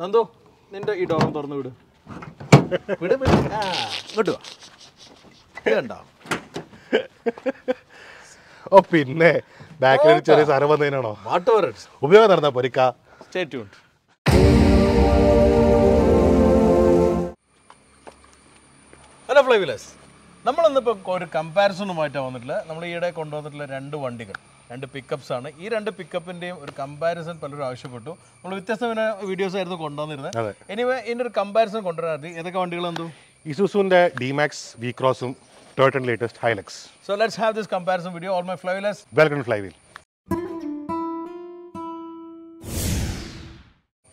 നന്ദു നിന്റെ ഈ ഡോറും തുറന്നു വിട്. വിട് വിട്. ആ ഇങ്ങോട്ട് വാ. ഓ പിന്നെ ബാക്കിൽ ഒരു ചെറിയ സാധനം വന്നതിനാണോ വാട്ട് എവർ ഇറ്റ്സ് ഉപയോഗം നടന്ന പൊരിക്ക. സ്റ്റേ ട്യൂൺഡ് ഹലോ ഫ്ലൈവിലേഴ്സ് നമ്മളിന്നിപ്പോൾ ഒരു കമ്പാരിസണുമായിട്ടാണ് വന്നിട്ടില്ല നമ്മൾ ഈയിടെ കൊണ്ടുവന്നിട്ടുള്ള രണ്ട് വണ്ടികൾ. രണ്ട് പിക്കപ്പ്സ് ആണ്. ഈ രണ്ട് പിക്കപ്പിന്റെയും ഒരു കമ്പാരിസൺ പലരും ആവശ്യപ്പെട്ടു. നമ്മൾ വ്യത്യസ്തമായ വീഡിയോസ് ആയിരുന്നു കൊണ്ടുവന്നിരുന്നത്. എനിവേ ഇതിന്റെ ഒരു കമ്പാരിസൺ കൊണ്ടുവരാൻ മതി ഏതൊക്കെ വണ്ടികൾ എന്തോ? ഇസുസുവിന്റെ ഡിമാക്സ് വി ക്രോസും ടോട്ടൻ latest Hilux so let's have this comparison video all my fly welcome flywheel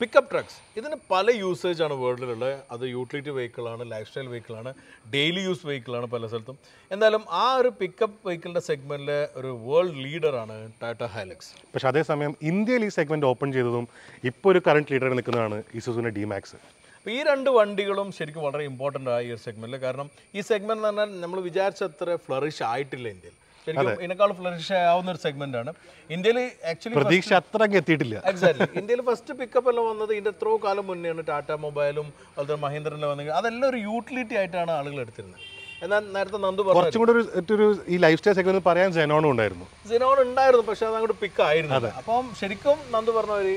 pickup trucks. ഇതിന് പല യൂസേജ് ആണ് വേൾഡിലുള്ളത്. അത് യൂട്ടിലിറ്റി വെഹിക്കിളാണ് ലൈഫ് സ്റ്റൈൽ വെഹിക്കിളാണ് ഡെയിലി യൂസ് വെഹിക്കിളാണ് പല സ്ഥലത്തും. എന്തായാലും ആ ഒരു പിക്കപ്പ് വെഹിക്കിളിന്റെ സെഗ്മെന്റിലെ ഒരു വേൾഡ് ലീഡറാണ് ടാറ്റ ഹൈലക്സ് പക്ഷേ അതേസമയം ഇന്ത്യയിൽ ഈ സെഗ്മെന്റ് ഓപ്പൺ ചെയ്തതും ഇപ്പോൾ ഒരു കറണ്ട് ലീഡർ നിൽക്കുന്നതാണ് ഇസുസുവിന്റെ ഡിമാക്സ് അപ്പോൾ ഈ രണ്ട് വണ്ടികളും ശരിക്കും വളരെ ഇമ്പോർട്ടന്റ് ആയ ഈ ഒരു സെഗ്മെന്റിൽ കാരണം ഈ സെഗ്മെന്റ് എന്ന് പറഞ്ഞാൽ നമ്മൾ വിചാരിച്ചത്ര ഫ്ലറിഷ് ആയിട്ടില്ല ഇന്ത്യയിൽ. ശരിക്കും ഇതിനേക്കാൾ ഫ്ലറിഷ് ആവുന്ന ഒരു സെഗ്മെന്റ് ആണ്. ഇന്ത്യയിൽ ആക്ച്വലി പ്രതീക്ഷ അത്ര എത്തിയിട്ടില്ല. എക്സാക്ട്ലി ഇന്ത്യയിൽ ഫസ്റ്റ് പിക്കപ്പ് എല്ലാം വന്നത് ഇതിന്റെ എത്രയോ കാലം മുന്നെയാണ് ടാറ്റ മൊബൈലും അതുപോലെ മഹീന്ദ്രനിലും വന്നെങ്കിൽ അതെല്ലാം ഒരു യൂട്ടിലിറ്റി ആയിട്ടാണ് ആളുകൾ എടുത്തിരുന്നത്. എന്നാൽ നേരത്തെ നന്ദു പറഞ്ഞു കുറച്ചും കൂടെ ഒരു ഈ ലൈഫ് സ്റ്റൈൽ സെഗ്മെന്റ് പറയാൻ ജനോണും ഉണ്ടായിരുന്നു. സിനോൺ ഉണ്ടായിരുന്നു പക്ഷെ അത് അങ്ങോട്ട് പിക്ക് ആയിരുന്നു അപ്പം ശരിക്കും നന്ദു പറഞ്ഞ ഒരു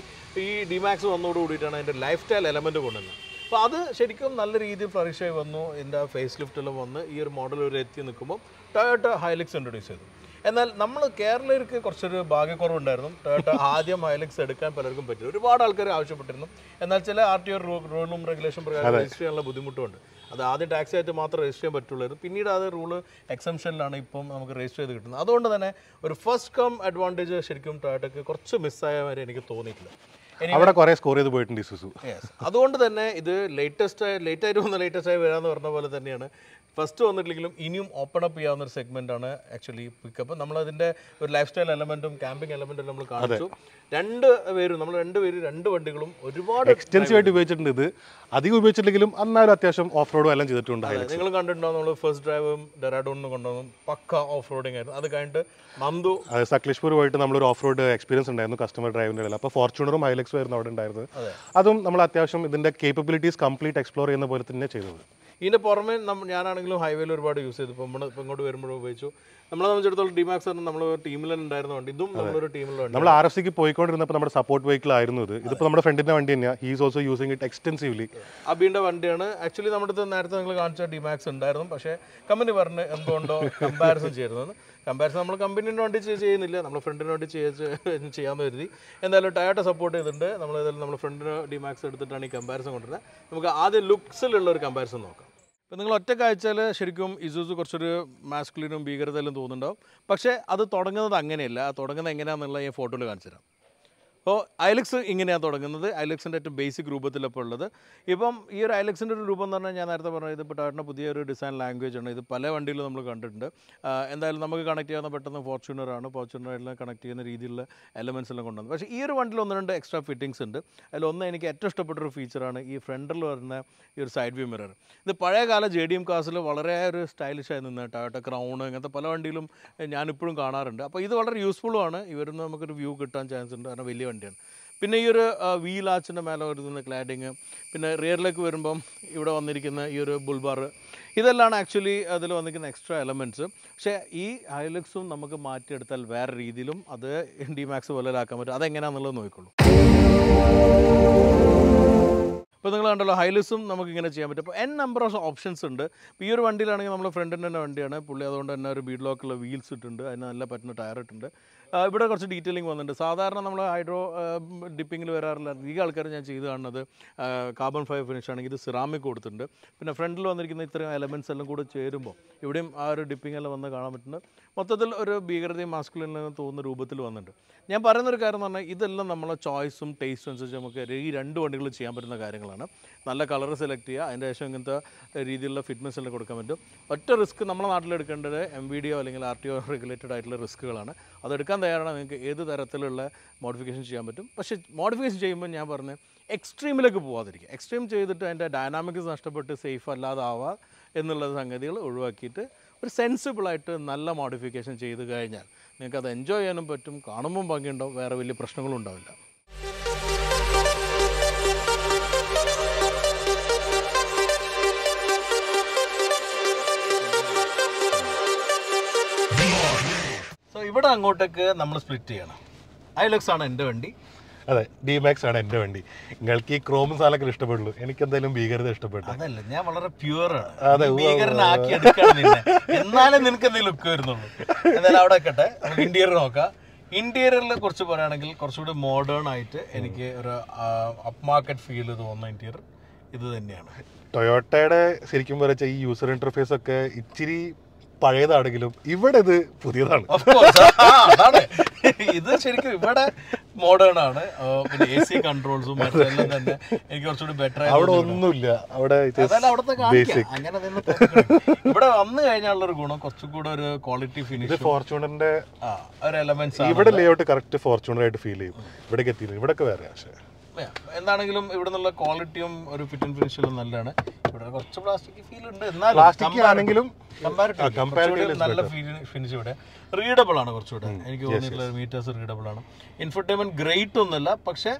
ഈ ഡിമാക്സ് വന്നോട് കൂടിയിട്ടാണ് അതിന്റെ ലൈഫ് സ്റ്റൈൽ എലമെന്റ് കൊണ്ടുവന്നത്. അപ്പോൾ അത് ശരിക്കും നല്ല രീതിയിൽ ഫ്ലറിഷ് ആയി വന്നു. എന്റെ ഫേസ് ലിഫ്റ്റെല്ലാം വന്ന് ഈ ഒരു മോഡൽ ഒരു എത്തി നിൽക്കുമ്പോൾ ടൊയോട്ട ഹൈലക്സ് ഇൻട്രൊഡ്യൂസ് ചെയ്തു. എന്നാൽ നമ്മൾ കേരളീയർക്ക് കുറച്ചൊരു ഭാഗ്യക്കുറവുണ്ടായിരുന്നു. ടൊയോട്ട ആദ്യം ഹൈലക്സ് എടുക്കാൻ പലർക്കും പറ്റില്ല. ഒരുപാട് ആൾക്കാർ ആവശ്യപ്പെട്ടിരുന്നു. എന്നാൽ ചില ആർ ടി ഒ റൂളും റെഗുലേഷൻ പ്രകാരം രജിസ്റ്റർ ചെയ്യാനുള്ള ബുദ്ധിമുട്ടുണ്ട്. അത് ആദ്യം ടാക്സി ആയിട്ട് മാത്രം രജിസ്റ്റർ ചെയ്യാൻ പറ്റുള്ളൂ പിന്നീട് അത് റൂൾ എക്സംഷനിലാണ് ഇപ്പം നമുക്ക് രജിസ്റ്റർ ചെയ്ത് കിട്ടുന്നത്. അതുകൊണ്ട് തന്നെ ഒരു ഫസ്റ്റ് കം അഡ്വാന്റേജ് ശരിക്കും ടൊയോട്ടയ്ക്ക് കുറച്ച് മിസ്സായ വരെ എനിക്ക് തോന്നിയിട്ടില്ല. അവിടെ കുറെ സ്കോർ ചെയ്ത് പോയിട്ടുണ്ട് ഇസുസു Yes. അതുകൊണ്ട് തന്നെ ഇത് ലേറ്റസ്റ്റ് ലേറ്റ് ആയിട്ട് വന്ന ലേറ്റസ്റ്റ് ആയി വരാന്ന് പറഞ്ഞ പോലെ തന്നെയാണ് ഫസ്റ്റ് വന്നിട്ടില്ലെങ്കിലും ഇനിയും ഓപ്പൺ അപ്പ് ചെയ്യാവുന്ന ഒരു സെഗ്മെന്റ് ആണ് ആക്ച്വലി പിക്കപ്പ് നമ്മൾ അതിന്റെ ഒരു ലൈഫ് സ്റ്റൈൽ എലമെന്റും ക്യാമ്പിംഗ് എലമെന്റും നമ്മൾ കാണിച്ചു. രണ്ട് പേരും നമ്മൾ രണ്ട് പേര് രണ്ട് വണ്ടികളും ഒരുപാട് എക്സ്റ്റൻസീവ് ആയിട്ട് ഉപയോഗിച്ചിട്ടുണ്ട് ഇത്. അധികം ഉപയോഗിച്ചിട്ടില്ലെങ്കിലും അന്നാലും അത്യാവശ്യം ഓഫ് റോഡും എല്ലാം ചെയ്തിട്ടുണ്ട് നിങ്ങൾ കണ്ടിട്ടുണ്ടോ നമ്മൾ ഫസ്റ്റ് ഡ്രൈവും ഡെറാഡൂണിന് കൊണ്ടുവന്നു പക്ക ഓഫ് റോഡിംഗ് ആയിരുന്നു. അത് കഴിഞ്ഞിട്ട് മന്ദു സക്ലേഷ്പൂർ പോയിട്ട് നമ്മളൊരു ഓഫ് റോഡ് എക്സ്പീരിയൻസ് ഉണ്ടായിരുന്നു കസ്റ്റമർ ഡ്രൈവിന്റെ ഇടയിൽ. അപ്പോൾ ഫോർച്യൂണറും ഹൈലക്സും ആയിരുന്നു അവിടെ ഉണ്ടായിരുന്നത്. അതും. നമ്മൾ അത്യാവശ്യം ഇതിന്റെ കേപ്പബിലിറ്റീസ് കംപ്ലീറ്റ് എക്സ്പ്ലോർ ചെയ്യുന്ന പോലെ തന്നെ ചെയ്തത്. ഇതിന്റെ പുറമെ നമ്മൾ ഞാനാണെങ്കിലും ഹൈവേയിൽ ഒരുപാട് യൂസ് ചെയ്തു. ഇപ്പോൾ നമ്മൾ ഇപ്പോൾ ഇങ്ങോട്ട് വരുമ്പോഴും ഉപയോഗിച്ചു. നമ്മളെ സംബന്ധിച്ചിടത്തോളം ഡിമാക്സ് നമ്മൾ ടീമിൽ തന്നെ ഉണ്ടായിരുന്ന വണ്ടി. ഇതും നമ്മളൊരു ടീമിലുണ്ട് നമ്മൾ ആർ എഫ് സിക്ക് പോയിക്കൊണ്ടിരുന്നപ്പോൾ നമ്മുടെ സപ്പോർട്ട് വെഹിക്കിൾ ആയിരുന്നു ഇത്. ഇതിപ്പോൾ നമ്മുടെ ഫ്രണ്ടിന്റെ വണ്ടി തന്നെയാണ് he's also using it extensively അബീന്റെ വണ്ടിയാണ്. ആക്ച്വലി നമ്മുടെ അടുത്ത് നേരത്തെ നിങ്ങൾ കാണിച്ച ഡിമാക്സ് ഉണ്ടായിരുന്നു. പക്ഷേ കമ്പനി പറഞ്ഞ് എന്തുകൊണ്ടോ കമ്പാരിസൺ ചെയ്തിരുന്നത്. കമ്പാരിസൺ നമ്മൾ കമ്പനീന്റെ വണ്ടി ചെയ്- ചെയ്യുന്നില്ല. നമ്മൾ ഫ്രണ്ടിന് വണ്ടി ചെയ്യാൻ ചെയ്യാമെന്ന് കരുതി എന്തായാലും ടയോട്ട സപ്പോർട്ട് ചെയ്തിട്ടുണ്ട്. നമ്മൾ ഏതായാലും നമ്മൾ ഫ്രണ്ടിന് ഡിമാക്സ് എടുത്തിട്ടാണ് ഈ കമ്പാരിസൺ കൊണ്ടുവരുന്നത്. നമുക്ക് ആദ്യം ലുക്സിലുള്ള ഒരു കമ്പാരിസൺ നോക്കാം. ഇപ്പം നിങ്ങൾ ഒറ്റ കാഴ്ചയിൽ ശരിക്കും ഇസൂസ് കുറച്ചൊരു മാസ്കുലിനും ഭീകരതയിലും തോന്നുന്നുണ്ടാവും. പക്ഷേ അത് തുടങ്ങുന്നത് അങ്ങനെയല്ല. തുടങ്ങുന്നത് എങ്ങനെയാണെന്നുള്ള ഈ ഫോട്ടോയിൽ കാണിച്ചു തരാം അപ്പോൾ ഐലക്സ് ഇങ്ങനെയാണ് തുടങ്ങുന്നത്. ഐലക്സിന്റെ ഏറ്റവും ബേസിക് രൂപത്തിലപ്പോൾ ഉള്ളത്. ഇപ്പം ഈ ഒരു ഐലക്സിന്റെ ഒരു രൂപം എന്ന് പറഞ്ഞാൽ ഞാൻ നേരത്തെ പറഞ്ഞത് ഇപ്പോൾ ടോട്ടിന്റെ പുതിയ ഒരു ഡിസൈൻ ലാംഗ്വേജ് ആണ്. ഇത് പല വണ്ടിയിലും നമ്മൾ കണ്ടിട്ടുണ്ട്. എന്തായാലും നമുക്ക് കണക്ട് ചെയ്യാവുന്ന പെട്ടെന്ന് ഫോർച്യൂണറാണ് ഫോർച്യൂണറിൽ കണക്ട് ചെയ്യുന്ന രീതിയിലുള്ള എലമെൻസ് എല്ലാം കൊണ്ടുവന്നത് പക്ഷേ ഈ ഒരു വണ്ടിയിൽ ഒന്ന് രണ്ട് എക്സ്ട്രാ ഫിറ്റിംഗ്സ് ഉണ്ട്. അതിലൊന്ന് എനിക്ക് ഏറ്റവും ഇഷ്ടപ്പെട്ടൊരു ഫീച്ചറാണ് ഈ ഫ്രണ്ടിൽ വരുന്ന ഈ ഒരു സൈഡ് വ്യൂ മിറർ ഇത് പഴയകാല ജെ ഡി എം കാസിൽ വളരെ ഒരു സ്റ്റൈലിഷായി നിന്ന് ടൊയോട്ട ക്രൗൺ ഇങ്ങനത്തെ പല വണ്ടിയിലും ഞാനിപ്പോഴും കാണാറുണ്ട്. അപ്പോൾ ഇത് വളരെ യൂസ്ഫുള്ളുമാണ് ഇവരിന്ന് നമുക്കൊരു വ്യൂ കിട്ടാൻ ചാൻസ് ഉണ്ട്. കാരണം വലിയ വണ്ടിയാണ് പിന്നെ ഈ ഒരു വീൽ ആച്ചിന്റെ മേലെ വരുന്ന ക്ലാഡിങ് പിന്നെ റിയറിലേക്ക് വരുമ്പം ഇവിടെ വന്നിരിക്കുന്ന ഈ ഒരു ബുൾബാർ ഇതെല്ലാം ആക്ച്വലി അതിൽ വന്നിരിക്കുന്ന എക്സ്ട്രാ എലമെന്റ്സ് പക്ഷേ ഈ ഹൈലക്സും നമുക്ക് മാറ്റിയെടുത്താൽ വേറെ രീതിയിലും അത് ഡി മാക്സ് പോലെ ആക്കാൻ പറ്റും. അതെങ്ങനെയാണെന്നുള്ളത് നോക്കിക്കോളൂ. ഇപ്പോൾ നിങ്ങൾ കണ്ടല്ലോ ഹൈലസും നമുക്ക് ഇങ്ങനെ ചെയ്യാൻ പറ്റും. അപ്പോൾ എൻ നമ്പർ ഓഫ് ഓപ്ഷൻസ് ഉണ്ട്. ഈ ഒരു വണ്ടിയിലാണെങ്കിൽ നമ്മൾ ഫ്രണ്ടിന്റെ തന്നെ വണ്ടിയാണ്. പുള്ളി അതുകൊണ്ട് തന്നെ ഒരു ബീഡ് ലോക്കുള്ള വീൽസ് ഇട്ടുണ്ട് അതിന് നല്ല പറ്റുന്ന ടയർ ഇട്ടുണ്ട് ഇവിടെ കുറച്ച് ഡീറ്റെയിലിംഗ് വന്നിട്ടുണ്ട്. സാധാരണ നമ്മൾ ഹൈഡ്രോ ഡിപ്പിങ്ങിൽ വരാറില്ല. അധികം ആൾക്കാർ ഞാൻ ചെയ്ത് കാണുന്നത് കാർബൺ ഫൈബർ ഫിനിഷ് ആണെങ്കിൽ ഇത് സിറാമിക് കൊടുത്തിട്ടുണ്ട്. പിന്നെ ഫ്രണ്ടിൽ വന്നിരിക്കുന്ന ഇത്രയും എലമെന്റ്സ് എല്ലാം കൂടെ ചേരുമ്പോൾ ഇവിടെയും ആ ഒരു ഡിപ്പിംഗ് എല്ലാം വന്ന് കാണാൻ പറ്റുന്നുണ്ട് മൊത്തത്തിൽ ഒരു ഭീകരതയും മാസ്കുലിനും തോന്നുന്ന രൂപത്തിൽ വന്നിട്ടുണ്ട്. ഞാൻ പറയുന്ന ഒരു കാര്യം എന്ന് പറഞ്ഞാൽ ഇതെല്ലാം നമ്മളെ ചോയ്സും ടേസ്റ്റും അനുസരിച്ച് നമുക്ക് ഈ രണ്ട് വണ്ടികൾ ചെയ്യാൻ പറ്റുന്ന കാര്യങ്ങളാണ്. നല്ല കളർ സെലക്ട് ചെയ്യുക അതിന്റെ ശേഷം ഇങ്ങനത്തെ രീതിയിലുള്ള ഫിറ്റ്നസ് എല്ലാം കൊടുക്കാൻ പറ്റും. ഒറ്റ റിസ്ക് നമ്മുടെ നാട്ടിൽ എടുക്കേണ്ടത് എം വി ഡിയോ അല്ലെങ്കിൽ ആർ ടി ഒ റെഗുലേറ്റഡ് ആയിട്ടുള്ള റിസ്ക്കുകളാണ് അതെടുക്കാൻ തയ്യാറാണ് നിങ്ങൾക്ക് ഏത് തരത്തിലുള്ള മോഡിഫിക്കേഷൻ ചെയ്യാൻ പറ്റും. പക്ഷേ മോഡിഫിക്കേഷൻ ചെയ്യുമ്പോൾ ഞാൻ പറഞ്ഞ എക്സ്ട്രീമിലേക്ക് പോകാതിരിക്കുക എക്സ്ട്രീം ചെയ്തിട്ട് അതിന്റെ ഡൈനാമിക്സ് നഷ്ടപ്പെട്ട് സേഫ് അല്ലാതാവുക എന്നുള്ള സംഗതികൾ ഒഴിവാക്കിയിട്ട് ഒരു സെൻസിബിളായിട്ട് നല്ല മോഡിഫിക്കേഷൻ ചെയ്ത് കഴിഞ്ഞാൽ നിങ്ങൾക്ക് അത് എൻജോയ് ചെയ്യാനും പറ്റും കാണുമ്പം ഭംഗിയുണ്ടാവും വേറെ വലിയ പ്രശ്നങ്ങളും ഉണ്ടാവില്ല സോ ഇവിടെ അങ്ങോട്ടേക്ക് നമ്മൾ സ്പ്ലിറ്റ് ചെയ്യണം. ഐലക്സ് ആണ് എന്റെ വണ്ടി. അതെ ഡി മാക്സ് ആണ് എന്റെ വണ്ടി. നിങ്ങൾക്ക് ഈ ക്രോമും സാലൊക്കെ ഇഷ്ടപ്പെടുള്ളൂ. എനിക്ക് എന്തായാലും ഭീകരത ഇഷ്ടപ്പെട്ടു. അതല്ല ഞാൻ വളരെ പ്യുവർ അതെ, ഭീകരനാക്കി എന്നാലേ നിനക്ക് എന്തെങ്കിലും ലുക്ക് വരുന്നുള്ളൂ. എന്തായാലും അവിടെ വെക്കട്ടെ. ഇന്റീരിയർ നോക്കാം. ഇന്റീരിയറിനെ കുറിച്ച് പറയുകയാണെങ്കിൽ കുറച്ചുകൂടി മോഡേൺ ആയിട്ട് എനിക്ക് ഒരു അപ്പ് മാർക്കറ്റ് ഫീൽ തോന്നുന്ന ഇന്റീരിയർ ഇത് തന്നെയാണ്. ടൊയോട്ടയുടെ ശരിക്കും പറയുക ഈ യൂസർ ഇന്റർഫേസ് ഒക്കെ ഇച്ചിരി പഴയതാണെങ്കിലും ഇവിടെ ഇത് പുതിയതാണ്. ഇത് ശരിക്കും ഇവിടെ മോഡേൺ ആണ്. പിന്നെ എ സി കൺട്രോൾസും മറ്റെല്ലാം തന്നെ എനിക്ക് കുറച്ചുകൂടി ബെറ്റർ അവിടെ ഒന്നുമില്ല. അവിടെ അവിടുത്തെ അങ്ങനെ തന്നെ ഇവിടെ വന്നു കഴിഞ്ഞാലുള്ള ഒരു ഗുണം കുറച്ചുകൂടെ ഒരു ക്വാളിറ്റി ഫിനിഷ് ഫോർച്യൂണറിന്റെ ഒരു എലമെന്റ്സ് ഇവിടെ ലേഔട്ട് കറക്റ്റ് ഫോർച്യൂണർ ആയിട്ട് ഫീൽ ചെയ്യും. ഇവിടേക്ക് എത്തിയില്ല. ഇവിടെയൊക്കെ വേറെ പക്ഷേ എന്താണെങ്കിലും ഇവിടെ നിന്നുള്ള ക്വാളിറ്റിയും ഒരു ഫിറ്റ് ആൻഡ് ഫിനിഷും നല്ലതാണ്. ഇവിടെ കുറച്ച് പ്ലാസ്റ്റിക് ഫീൽ ഉണ്ട്. എന്നാലും നല്ല ഫിനിഷ് ഇവിടെ. റീഡബിൾ ആണ് കുറച്ചുകൂടെ. എനിക്ക് തോന്നിയിട്ടുള്ള മീറ്റേഴ്സ് റീഡബിൾ ആണ്. ഇൻഫർടൈൻമെന്റ് ഗ്രേറ്റ് ഒന്നുമല്ല. പക്ഷെ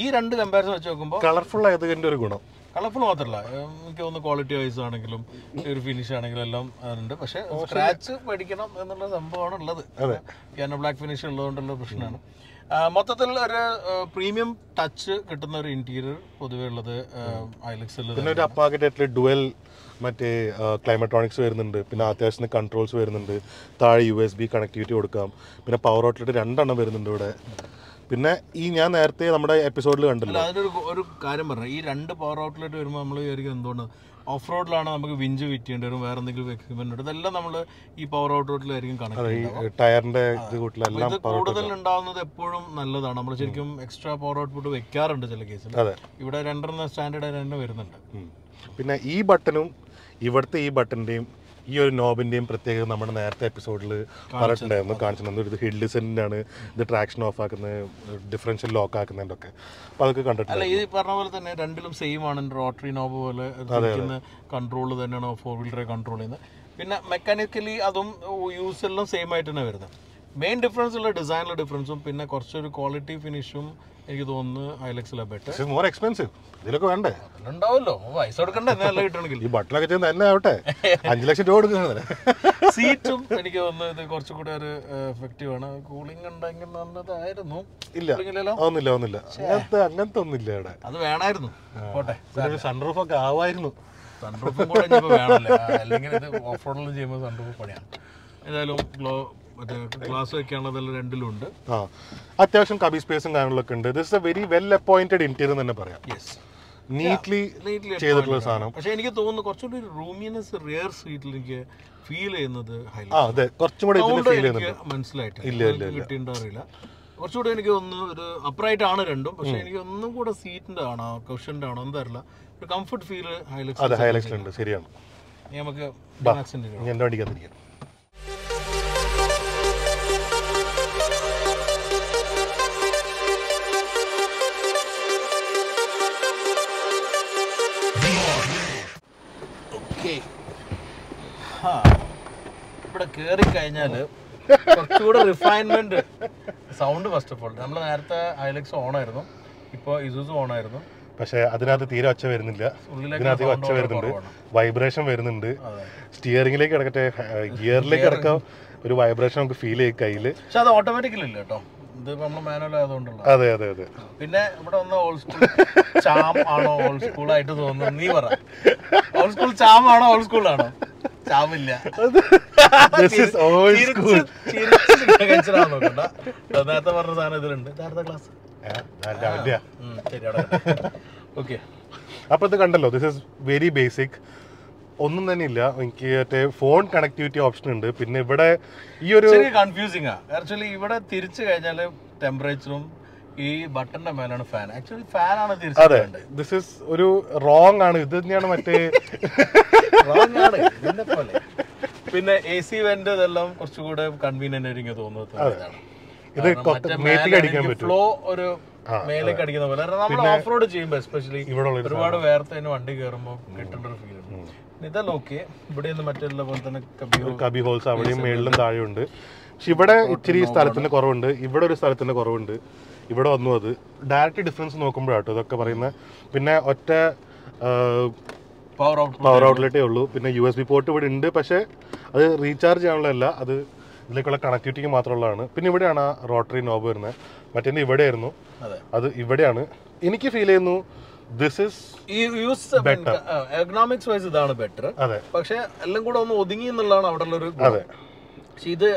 ഈ രണ്ട് കമ്പാരിസൺ വെച്ച് നോക്കുമ്പോൾ കളർഫുൾ ആയതിന്റെ ഒരു ഗുണം. കളർഫുൾ മാത്രമല്ല എനിക്ക് തോന്നുന്നു ക്വാളിറ്റി വൈസ് ആണെങ്കിലും ഒരു ഫിനിഷ് ആണെങ്കിലും എല്ലാം ഉണ്ട്. പക്ഷെ സ്ക്രാച്ച് പഠിക്കണം എന്നുള്ള സംഭവമാണ് ഉള്ളത് പിയാനോ ബ്ലാക്ക് ഫിനിഷ് ഉള്ളതുകൊണ്ടുള്ള പ്രശ്നമാണ്. മൊത്തത്തിൽ ഒരു പ്രീമിയം ടച്ച് കിട്ടുന്ന ഒരു ഇന്റീരിയർ പൊതുവേ ഉള്ളത് ഐലക്സിൽ പിന്നെ ഒരു അപ്പാക്കറ്റായിട്ടുള്ള ഡുവൽ മറ്റേ ക്ലൈമറ്റോണിക്സ് വരുന്നുണ്ട്. പിന്നെ അത്യാവശ്യത്തിന് കൺട്രോൾസ് വരുന്നുണ്ട്. താഴെ യു എസ് ബി കണക്ടിവിറ്റി കൊടുക്കാം. പിന്നെ പവർ ഔട്ട്ലെറ്റ് രണ്ടെണ്ണം വരുന്നുണ്ട് ഇവിടെ. പിന്നെ ഈ ഞാൻ നേരത്തെ നമ്മുടെ എപ്പിസോഡിൽ കണ്ടില്ല. അതിനൊരു ഒരു കാര്യം പറഞ്ഞു? ഈ രണ്ട് പവർ ഔട്ട്ലെറ്റ് വരുമ്പോൾ നമ്മൾ വിചാരിക്കും എന്തുകൊണ്ട് ഓഫ് റോഡിലാണ് നമുക്ക് വിഞ്ച് വിറ്റേണ്ടി വരും വേറെ എന്തെങ്കിലും എക്യുപ്മെന്റ് ഉണ്ട്. ഇതെല്ലാം നമ്മൾ ഈ പവർ ഔട്ട്ലെറ്റിലായിരിക്കും കണക്ട് ടയറിന്റെ ഇത് കൂടുതൽ ഉണ്ടാവുന്നത് എപ്പോഴും നല്ലതാണ്. നമ്മൾ ശരിക്കും എക്സ്ട്രാ പവർ ഔട്ട്പുട്ട് വെക്കാറുണ്ട് ചില കേസിൽ ഇവിടെ രണ്ടെണ്ണം സ്റ്റാൻഡേർഡ് രണ്ടും വരുന്നുണ്ട്. പിന്നെ ഈ ബട്ടണും ഇവിടുത്തെ ഈ ബട്ടന്റെയും ഈ ഒരു നോബിന്റെയും പ്രത്യേകത നമ്മുടെ നേരത്തെ എപ്പിസോഡിൽ പറഞ്ഞിട്ടുണ്ടായിരുന്നു കാണിച്ചിട്ടുണ്ട് ഇത് ഹിഡ് ലിസണിന്റെ ആണ് ഇത് ട്രാക്ഷൻ ഓഫ് ആക്കുന്നത് ഡിഫറൻഷ്യൽ ലോക്ക് ആക്കുന്നതിന്റെ ഒക്കെ അപ്പോൾ അതൊക്കെ കണ്ടിട്ടുണ്ട്. അല്ല ഈ പറഞ്ഞ പോലെ തന്നെ രണ്ടിലും സെയിം ആണ്. റോട്ടറി നോബ് പോലെ കൺട്രോൾ തന്നെയാണ് ഫോർ വീലറെ കൺട്രോൾ ചെയ്യുന്നത്. പിന്നെ മെക്കാനിക്കലി അതും യൂസ് എല്ലാം സെയിം ആയിട്ട് തന്നെ വരുന്നത്. മെയിൻ ഡിഫറൻസ് ഉള്ള ഡിസൈനിലെ ഡിഫറൻസും പിന്നെ കുറച്ചൊരു ക്വാളിറ്റി ഫിനിഷും എനിക്ക് തോന്നുന്നു ഐലക്സിലെ ബെറ്റർ മോർ എക്സ്പെൻസീവ് ഇതിലൊക്കെ വേണ്ടേ? ഉണ്ടാവുമല്ലോ പൈസ കൊടുക്കണ്ടേ? നല്ല കിട്ടണമെങ്കിൽ. ഈ ബട്ടണൊക്കെ ചെയ്യുന്ന തന്നെ ആവട്ടെ. അഞ്ച് ലക്ഷം രൂപ കൊടുക്കുന്നത് സീറ്റും എനിക്ക് തോന്നുന്നു ഇത് കുറച്ചുകൂടി ഒരു എഫക്റ്റീവ് ആണ്. കൂളിംഗ് ഉണ്ടെങ്കിൽ നല്ലതായിരുന്നു. ഇല്ല. ഒന്നില്ല ഒന്നില്ല ഒന്നുമില്ല ഒന്നുമില്ല. അങ്ങനത്തെ അങ്ങനത്തെ ഒന്നുമില്ല ഇവിടെ. അത് വേണമായിരുന്നു പോട്ടെ ഒരു സൺറൂഫ് ഒക്കെ ആവായിരുന്നു. സൺറൂഫും കൂടെ വേണമല്ലേ? അല്ലെങ്കിൽ ഇത് ഓഫ് റോഡിൽ ചെയ്യുമ്പോൾ സൺറൂഫ് പണിയാണ്. ഏതായാലും ഗ്ലോ മറ്റേ രണ്ടിലുണ്ട് ആ. അത്യാവശ്യം കബി സ്പേസും കാര്യങ്ങളൊക്കെ ഉണ്ട്. This a very well appointed interior തന്നെ പറയാം. യെസ് നീറ്റ്ലി ചെയ്തിട്ടുള്ള സാധനം. പക്ഷെ എനിക്ക് തോന്നുന്നു കുറച്ചുകൂടി റൂമിനെസ് റിയർ സീറ്റിൽ എനിക്ക് ഫീൽ ചെയ്യുന്നത് ആ അതെ. കുറച്ചും കൂടെ ഫീൽ ചെയ്യുന്നുണ്ട്. മനസ്സിലായിട്ടില്ല. ഇല്ല, ഇല്ല, കിട്ടിയിട്ടുണ്ടറിയില്ല കുറച്ചുകൂടി എനിക്ക് ഒന്ന് ഒരു അപ്രൈറ്റ് ആണ് രണ്ടും. പക്ഷെ എനിക്ക് ഒന്നും കൂടെ സീറ്റിന്റെ ആണോ കൗഷന്റെ ആണോ എന്താ അറിയില്ല. ഒരു കംഫർട്ട് ഫീൽ അതെ ഹൈലൈറ്റ് ഉണ്ട്. ശരിയാണ്. നമുക്ക് എന്റെ വണ്ടിക്കകത്തിരിക്കാം ഇവിടെ കേറി കഴിഞ്ഞാൽ കുറച്ചുകൂടെ refinement sound first of all നമ്മൾ നേരത്തെ ഐലക്സ് ഓൺ ആയിരുന്നു ഇപ്പോ ഇസൂസ് ഓൺ ആയിരുന്നു പക്ഷേ അതിനകത്ത് തീരെ ഒച്ച വരുന്നില്ല. ഇതിനകത്ത് ഒച്ച വരുന്നുണ്ട്. വൈബ്രേഷൻ വരുന്നുണ്ട്. സ്റ്റിയറിംഗിലേക്ക് കിടക്കട്ടെ ഗിയറിലേക്ക് കിടക്കാം. ഒരു വൈബ്രേഷൻ നമുക്ക് ഫീൽ ചെയ്യും കയ്യിൽ പക്ഷെ അത് ഓട്ടോമാറ്റിക്കലി ഇല്ല കേട്ടോ. ഇത് നമ്മൾ മാനുവൽ അതെ അതെ അതെ. പിന്നെ ഇവിടെ വന്ന ഓൾഡ് സ്കൂൾ ചാം ആണോ ഓൾഡ് സ്കൂൾ ആയിട്ട് തോന്നുന്നു? നീ പറ. ഓൾഡ് സ്കൂൾ ചാം ആണോ ഓൾഡ് സ്കൂൾ ആണോ? നോക്കണ്ട നേരത്തെ പറഞ്ഞ സാധനം ഇതിലുണ്ട്. ക്ലാസ് ഓക്കെ അപ്പൊ ഇത് കണ്ടല്ലോ ദിസ് ഇസ് വെരി ബേസിക് ഒന്നും തന്നെ ഇല്ല. എനിക്ക് മറ്റേ ഫോൺ കണക്ടിവിറ്റി ഓപ്ഷൻ ഉണ്ട്. പിന്നെ ഇവിടെ ഈ ഒരു കൺഫ്യൂസിംഗ് ആക്ച്വലി ഇവിടെ തിരിച്ചു കഴിഞ്ഞാൽ ടെമ്പറേച്ചറും ഈ ബട്ടന്റെ മേലാണ് ഫാൻ ആക്ച്വലി ഫാൻ ആണ് തിരിച്ചു അതെ. ദിസ് ഇസ് ഒരു റോങ് ആണ്. ഇത് തന്നെയാണ് മറ്റേ പിന്നെ എ സി വെന്റ് ഇതെല്ലാം കുറച്ചുകൂടെ കൺവീനിയന്റ് തോന്നുന്നത് എനിക്ക് പറ്റും. ഫ്ലോ ഒരു മേലേക്ക് അടിക്കുന്ന പോലെ. നമ്മൾ ഓഫ് റോഡ് ചെയ്യുമ്പോൾ എസ്പെഷ്യലി ഒരുപാട് വേർത്തതിന് വണ്ടി കയറുമ്പോൾ കിട്ടേണ്ട ഒരു ഫീൽ ഇതല്ല ഓക്കെ ഇവിടെ നിന്ന് മറ്റുള്ള പോലെ തന്നെ കബിയോ കബി ഹോൾസ് അവിടെയും മേളിലും താഴെയുണ്ട്. പക്ഷെ ഇവിടെ ഇച്ചിരി സ്ഥലത്തിന്റെ കുറവുണ്ട്. ഇവിടെ ഒരു സ്ഥലത്തിന്റെ കുറവുണ്ട്. ഇവിടെ വന്നു അത്. ഡയറക്റ്റ് ഡിഫറൻസ് നോക്കുമ്പോഴാട്ടോ ഇതൊക്കെ പറയുന്നത്. പിന്നെ ഒറ്റ പവർ പവർ ഔട്ട്ലെറ്റേ ഉള്ളൂ. പിന്നെ യു എസ് ബി പോർട്ട് ഇവിടെ ഉണ്ട്. പക്ഷേ അത് റീചാർജ് ചെയ്യാനുള്ളതല്ല. അത് ഇതിലേക്കുള്ള കണക്ടിവിറ്റിക്ക് മാത്രമുള്ളതാണ്. പിന്നെ ഇവിടെയാണ് ആ റോട്ടറി നോബ് വരുന്നത്. മറ്റേ ഇവിടെയായിരുന്നു. അതെ. അത് ഇവിടെയാണ്. എനിക്ക് ഫീൽ ചെയ്യുന്നു ദിസ് ഇസ് ഈ യൂസ് എക്കണോമിക്സ് വൈസ് ഇതാണ് ബെറ്റർ അതെ. പക്ഷെ എല്ലാം കൂടെ ഒന്ന് ഒതുങ്ങി എന്നുള്ളതാണ് അവിടെ ഉള്ളൊരു അതെ. പക്ഷെ ഇത്